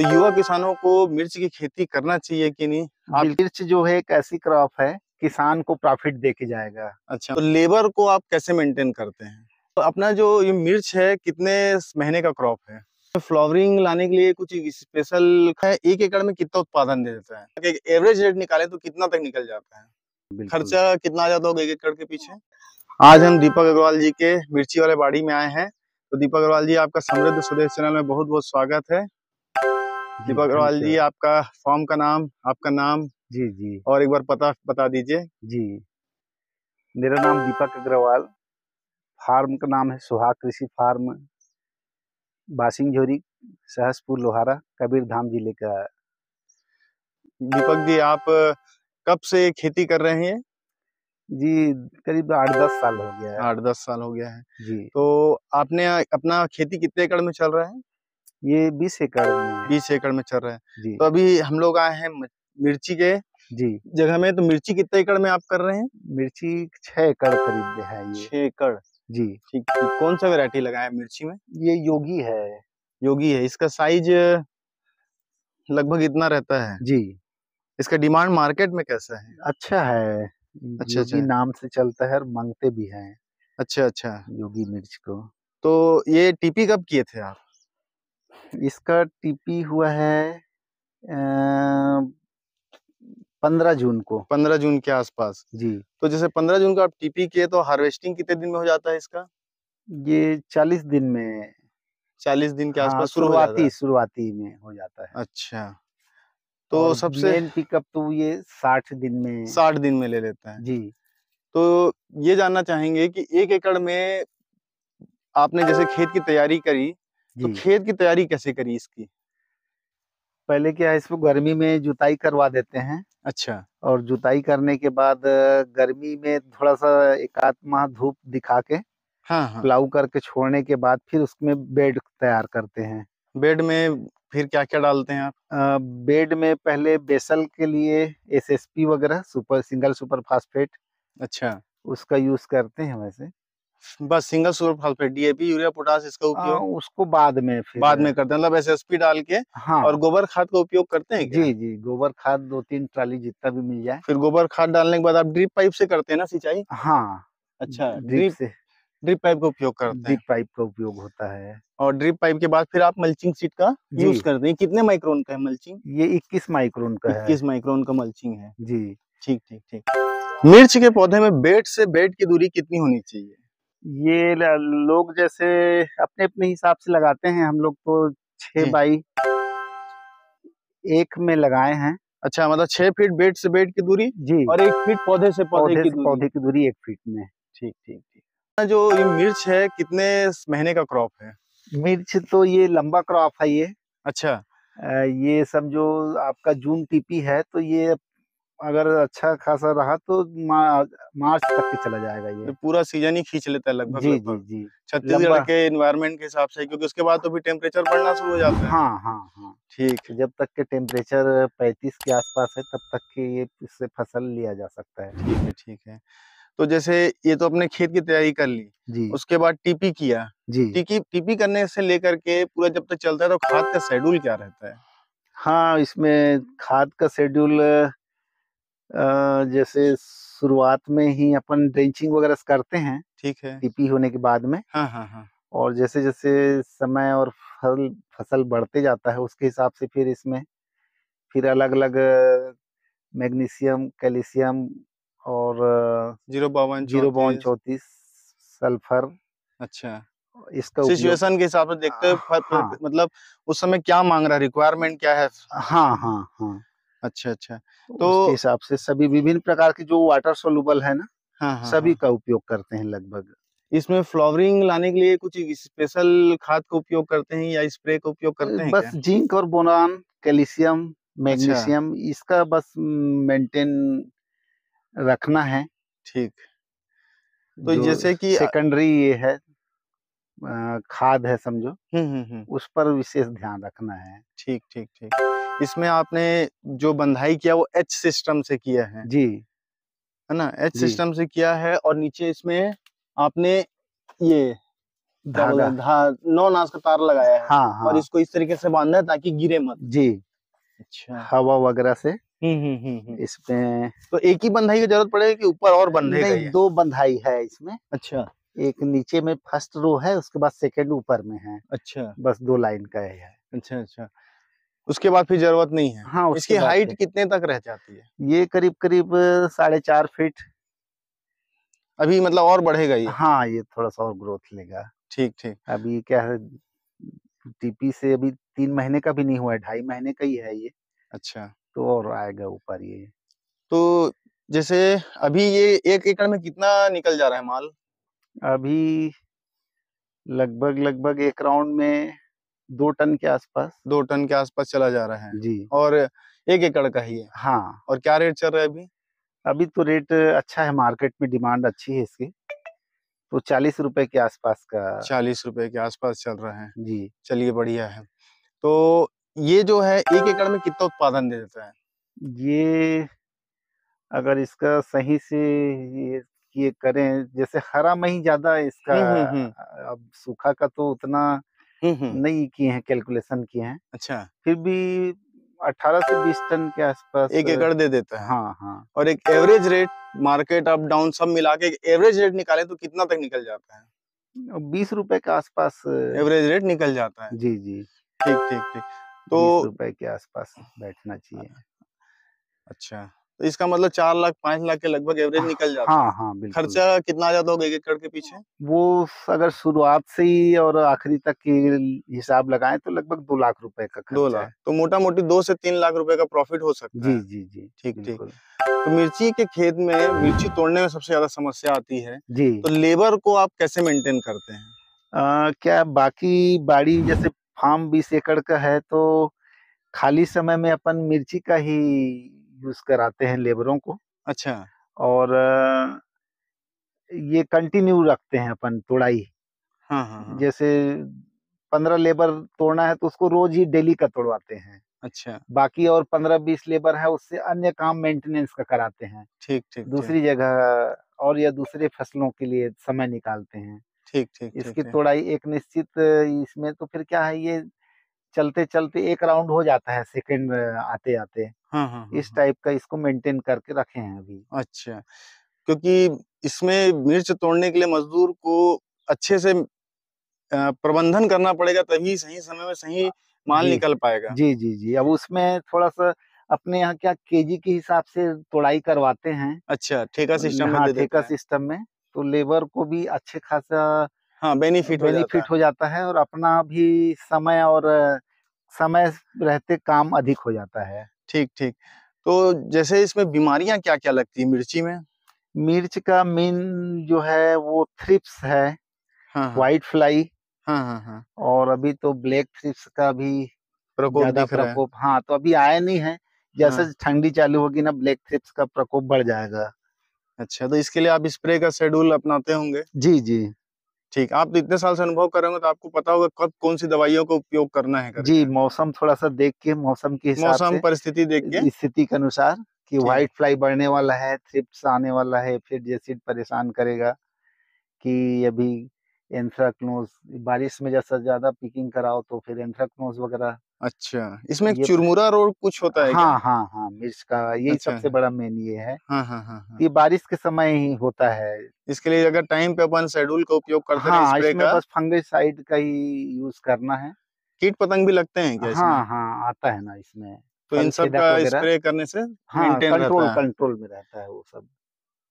तो युवा किसानों को मिर्च की खेती करना चाहिए कि नहीं? आप मिर्च जो है एक ऐसी क्रॉप है किसान को प्रॉफिट दे के जाएगा। अच्छा तो लेबर को आप कैसे मेंटेन करते हैं? तो अपना जो ये मिर्च है कितने महीने का क्रॉप है? फ्लावरिंग लाने के लिए कुछ स्पेशल है? एक एकड़ में कितना उत्पादन दे देता है? एवरेज रेट निकाले तो कितना तक निकल जाता है? खर्चा कितना आ जाता होगा एक एकड़ के पीछे? आज हम दीपक अग्रवाल जी के मिर्ची वाले बाड़ी में आए हैं। तो दीपक अग्रवाल जी आपका समृद्ध स्वदेश चैनल में बहुत बहुत स्वागत है। दीपक अग्रवाल जी आपका फॉर्म का नाम आपका नाम? जी जी। और एक बार पता बता दीजिए। जी। मेरा नाम दीपक अग्रवाल फार्म का नाम है सुहाग कृषि फार्म बासिंग झोरी सहसपुर लोहारा कबीर धाम ज़िले का। दीपक जी आप कब से खेती कर रहे हैं? जी करीब आठ दस साल हो गया है। आठ दस साल हो गया है। जी। तो आपने अपना खेती कितने एकड़ में चल रहा है? ये बीस एकड़ में बीस एकड़ में चल रहा है। जी। तो अभी हम लोग आए हैं मिर्ची के जी। जगह में तो मिर्ची कितने एकड़ में आप कर रहे हैं? मिर्ची छह एकड़ करीब है ये। छह एकड़? जी। ठीक ठीक। कौन सा वेरायटी लगाया मिर्ची में? ये योगी है। योगी है। इसका साइज़ लगभग इतना रहता है। जी। इसका डिमांड मार्केट में कैसा है? अच्छा है। अच्छा अच्छा। नाम से चलता है और मांगते भी हैं। अच्छा अच्छा। योगी मिर्च को। तो ये टीपी कब किए थे आप? इसका टीपी हुआ है पंद्रह जून को। पंद्रह जून के आसपास। जी। तो जैसे पंद्रह जून को आप टीपी किए तो हार्वेस्टिंग कितने दिन में हो जाता है इसका? ये चालीस दिन में। चालीस दिन के हाँ, आसपास शुरुआती शुरुआती में हो जाता है। अच्छा। तो सबसे पिकअप तो ये साठ दिन में। साठ दिन में ले लेता है। जी। तो ये जानना चाहेंगे कि एक एकड़ में आपने जैसे खेत की तैयारी करी तो खेत की तैयारी कैसे करी इसकी? पहले क्या है इसको गर्मी में जुताई करवा देते हैं। अच्छा। और जुताई करने के बाद गर्मी में थोड़ा सा एक आध माह धूप दिखा के हाँ हाँ। प्लाऊ करके छोड़ने के बाद फिर उसमें बेड तैयार करते हैं। बेड में फिर क्या क्या डालते हैं आप? बेड में पहले बेसल के लिए एसएसपी वगैरह सुपर सिंगल सुपर फास्फेट अच्छा। उसका यूज़ करते हैं वैसे। बस single super phosphate DAP urea potash इसका उपयोग उसको बाद में फिर बाद में करते हैं मतलब एसएसपी डाल के हाँ। और गोबर खाद का उपयोग करते हैं क्या? जी जी गोबर खाद दो तीन ट्राली जितना भी मिल जाए। फिर गोबर खाद डालने के बाद आप ड्रिप पाइप से करते हैं ना सिंचाई? हाँ। अच्छा ड्रिप से। ड्रिप पाइप का उपयोग करते हैं। ड्रिप पाइप का उपयोग होता है। और ड्रिप पाइप के बाद फिर आप मल्चिंग सीट का यूज़ करते हैं। कितने माइक्रोन का है मल्चिंग? ये इक्कीस माइक्रोन का है। इक्कीस माइक्रोन का मल्चिंग है। जी। ठीक ठीक ठीक। मिर्च के पौधे में बेड से बेड की दूरी कितनी होनी चाहिए? ये लोग जैसे अपने अपने हिसाब से लगाते हैं हम लोग तो छह बाई एक में लगाए हैं। अच्छा मतलब छह फीट बेड से बेड की दूरी जी। और एक फीट पौधे से पौधे, पौधे की दूरी। पौधे की दूरी एक फीट में। ठीक ठीक ठीक। जो ये मिर्च है कितने महीने का क्रॉप है? मिर्च तो ये लंबा क्रॉप है ये। अच्छा। ये सब जो आपका जून टीपी है तो ये अगर अच्छा खासा रहा तो मार्च तक के चला जाएगा ये। तो पूरा सीज़न ही खींच लेता है लगभग जी जी जी। छत्तीसगढ़ के एनवायरनमेंट के हिसाब से क्योंकि उसके बाद तो भी टेम्परेचर बढ़ना शुरू हो जाता है। हाँ हाँ हाँ। ठीक। जब तक के टेम्परेचर पैंतीस के आसपास है तब तक के ये इससे फ़सल लिया जा सकता है। ठीक है ठीक है। तो जैसे ये तो अपने खेत की तैयारी कर ली जी। उसके बाद टीपी किया। जी। टीपी टीपी करने से लेकर के पूरा जब तक चलता है तो खाद का शेड्यूल क्या रहता है? हाँ इसमें खाद का शेड्यूल जैसे शुरुआत में ही अपन ड्रेंचिंग वगैरह करते हैं ठीक है। टीपी होने के बाद में। हाँ हाँ हाँ। और जैसे जैसे समय और फल फ़सल बढ़ते जाता है उसके हिसाब से फिर इसमें फिर अलग अलग मैग्नीशियम कैल्शियम और ज़ीरो बावन ज़ीरो बावन चौतीस। सल्फ़र अच्छा। इसका सिचुएशन के हिसाब से देखते हैं हाँ, मतलब उस समय क्या मांग रहा है? रिक्वायरमेंट क्या है? हाँ हाँ हाँ। अच्छा अच्छा तो हिसाब से सभी विभिन्न प्रकार के जो वाटर सोलूबल है ना हाँ, हाँ, सभी हाँ. का उपयोग करते हैं लगभग। इसमें फ्लावरिंग लाने के लिए कुछ स्पेशल खाद का उपयोग करते हैं या स्प्रे का उपयोग करते हैं बस जिंक और बोरान कैल्शियम मैग्नीशियम अच्छा। इसका बस मेंटेन रखना है। ठीक। तो जैसे कि सेकेंडरी ये है। खाद है समझो। हम्म, उस पर विशेष ध्यान रखना है। ठीक ठीक ठीक। इसमें आपने जो बंधाई किया वो एच सिस्टम से किया है। जी। है ना? एच सिस्टम से किया है और नीचे इसमें आपने ये धा- नौ नास का तार लगाया है हाँ हाँ। और इसको इस तरीके से बांधना है ताकि गिरे मत। जी। अच्छा। हवा वगैरह से। इसमें तो एक ही बंधाई की ज़रूरत पड़ेगी कि ऊपर और बंधेगा नहीं दो बंधाई है इसमें। अच्छा। एक नीचे में फ़र्स्ट रो है उसके बाद सेकंड ऊपर में है। अच्छा। बस दो लाइन का है अच्छा अच्छा। उसके बाद फिर ज़रूरत नहीं है? हाँ इसकी हाइट कितने तक रह जाती है? ये करीब करीब साढ़े चार फीट। अभी मतलब और बढ़ेगा ये? हाँ ये थोड़ा सा और ग्रोथ लेगा। ठीक ठीक। अभी क्या है टीपी से अभी तीन महीने का भी नहीं हुआ है ढाई महीने का ही है ये। अच्छा। तो और आएगा ऊपर ये। तो जैसे अभी ये एक एकड़ में कितना निकल जा रहा है माल? अभी लगभग लगभग एक राउंड में दो टन के आसपास। दो टन के आसपास चला जा रहा है। जी। और एक एकड़ का ही है। हाँ। और क्या रेट चल रहा है अभी? अभी तो रेट अच्छा है मार्केट में डिमांड अच्छी है इसकी। तो चालीस रुपए के आसपास का चालीस रुपए के आसपास चल रहा है। जी। चलिए बढ़िया है। तो ये जो है एक एकड़ में कितना उत्पादन दे देता है? ये अगर इसका सही से ये ये करें जैसे हरा में ही ज़्यादा इसका अब सूखा का तो उतना नहीं किए हैं कैलकुलेशन किए हैं। अच्छा। फिर भी 18 से 20 टन के आसपास एक एकड़ दे देता है। हाँ हाँ। और एक average rate market up down सब मिला के एवरेज रेट निकाले तो कितना तक निकल जाता है? बीस रुपए के आसपास एवरेज रेट निकल जाता है। जी जी। ठीक ठीक ठीक। तो रुपए के आसपास बैठना चाहिए। अच्छा। तो इसका मतलब चार लाख पाँच लाख के लगभग एवरेज निकल जाता है हाँ। हाँ बिल्कुल। खर्चा कितना आ जाता होगा एक एकड़ के पीछे? वो अगर शुरुआत से ही और आखिरी तक की हिसाब लगाए तो लगभग दो लाख रुपए का दो लाख। तो मोटा मोटी दो से तीन लाख रुपए का प्रॉफिट हो सकता जी है। जी जी जी ठीक। ठीक तो मिर्ची के खेत में मिर्ची तोड़ने में सबसे ज़्यादा समस्या आती है। जी। तो लेबर को आप कैसे मेंटेन करते हैं? आ, क्या बाकी बाड़ी जैसे फार्म बीस एकड़ का है तो खाली समय में अपन मिर्ची का ही यूज़ कराते हैं लेबरों को। अच्छा। और ये कंटिन्यू रखते हैं अपन तोड़ाई। हाँ हाँ हाँ। जैसे पंद्रह लेबर तोड़ना है तो उसको रोज ही डेली का तोड़वाते हैं। अच्छा। बाकी और पंद्रह बीस लेबर है उससे अन्य काम मेंटेनेंस का कराते हैं। ठीक ठीक दूसरी जगह और या दूसरे फ़सलों के लिए समय निकालते हैं। ठीक ठीक ठीक इसकी तोड़ाई एक निश्चित इसमें तो फिर क्या है ये चलते चलते एक राउंड हो जाता है सेकंड आते आते हाँ हाँ हाँ, इस हाँ। टाइप का इसको मेंटेन करके रखे हैं अभी। अच्छा क्योंकि इसमें मिर्च तोड़ने के लिए मजदूर को अच्छे से प्रबंधन करना पड़ेगा तभी सही समय में सही माल निकल पाएगा। जी जी जी। अब उसमें थोड़ा सा अपने यहाँ क्या केजी के हिसाब से तोड़ाई करवाते हैं। अच्छा ठेका सिस्टम में हाँ ठेका सिस्टम में तो लेबर को भी अच्छे खासा हाँ बेनिफिट बेनिफिट है। हो जाता है और अपना भी समय और समय रहते काम अधिक हो जाता है। ठीक ठीक तो जैसे इसमें बीमारियाँ क्या क्या लगती है मिर्ची में? मिर्च का मेन जो है वो थ्रिप्स है हाँ हाँ। White fly. हाँ हाँ हाँ। और अभी तो ब्लैक थ्रिप्स का भी प्रकोप ज़्यादा दिख रहा है। प्रकोप हाँ तो अभी आया नहीं है। जैसे हाँ। ठंडी चालू होगी ना ब्लैक थ्रिप्स का प्रकोप बढ़ जाएगा। अच्छा तो इसके लिए आप स्प्रे का शेड्यूल अपनाते होंगे? जी जी। ठीक आप तो इतने साल से अनुभव करेंगे तो आपको पता होगा कब कौन सी दवाइयों का उपयोग करना है। जी मौसम थोड़ा सा देख के मौसम की मौसम परिस्थिति देख के स्थिति के अनुसार कि व्हाइट फ्लाई बढ़ने वाला है थ्रिप्स आने वाला है फिर जैसे परेशान करेगा कि अभी एंथ्राक्नोज बारिश में जैसा ज़्यादा पिकिंग कराओ तो फिर एंथ्राक्नोज वगैरह। अच्छा इसमें चुरमुरा रोग कुछ होता है क्या? हाँ हाँ हाँ मिर्च का यही अच्छा। सबसे बड़ा मेन ये है। हाँ हाँ हाँ हाँ। ये बारिश के समय ही होता है। इसके लिए अगर टाइम पे अपन शेड्यूल का उपयोग करते हैं हाँ इसमें का? बस फंगिसाइड का ही यूज़ करना है। कीट पतंग भी लगते हैं क्या हाँ हाँ आता है ना इसमें। तो इन सब का स्प्रे करने से हाँ कंट्रोल कंट्रोल में रहता है वो सब।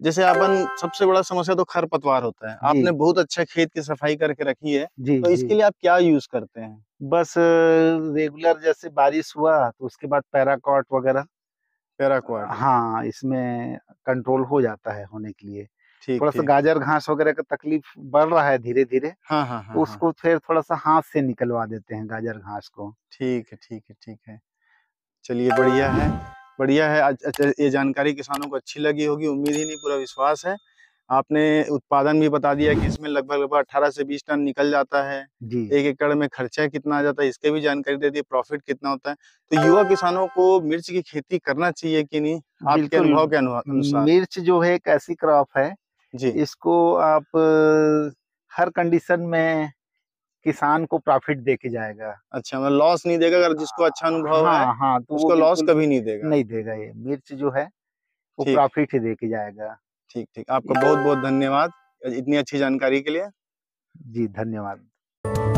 जैसे अपन सबसे बड़ा समस्या तो खरपतवार होता है। आपने बहुत अच्छा खेत की सफ़ाई करके रखी है जी तो इसके लिए आप क्या यूज़ करते हैं? बस रेगुलर जैसे बारिश हुआ तो उसके बाद पैराकॉट वगैरह। पैराकॉट। हाँ इसमें कंट्रोल हो जाता है होने के लिए। थोड़ा सा गाजर घास वगैरह का तकलीफ़ बढ़ रहा है धीरे धीरे हाँ हाँ हाँ हाँ, उसको फिर थोड़ा सा हाथ से निकलवा देते हैं गाजर घास को। ठीक है ठीक है ठीक है। चलिए बढ़िया है। बढ़िया है। आज ये जानकारी किसानों को अच्छी लगी होगी उम्मीद ही नहीं पूरा विश्वास है। आपने उत्पादन भी बता दिया कि इसमें लगभग लगभग अठारह से बीस टन निकल जाता है। एक एकड़ में खर्चा कितना आ जाता है इसके भी जानकारी दे दी प्रॉफिट कितना होता है। तो युवा किसानों को मिर्च की खेती करना चाहिए कि नहीं? आपके अनुभव के अनुसार। मिर्च जो है एक ऐसी क्रॉप है जी। इसको आप हर कंडीशन में किसान को प्रॉफिट देके जाएगा। अच्छा मतलब लॉस नहीं देगा अगर जिसको अच्छा अनुभव हाँ, है हाँ हाँ तो उसको लॉस कभी नहीं देगा। नहीं देगा ये। मिर्च जो है वो प्रॉफिट ही देके जाएगा। ठीक ठीक। आपका बहुत बहुत धन्यवाद इतनी अच्छी जानकारी के लिए। जी धन्यवाद।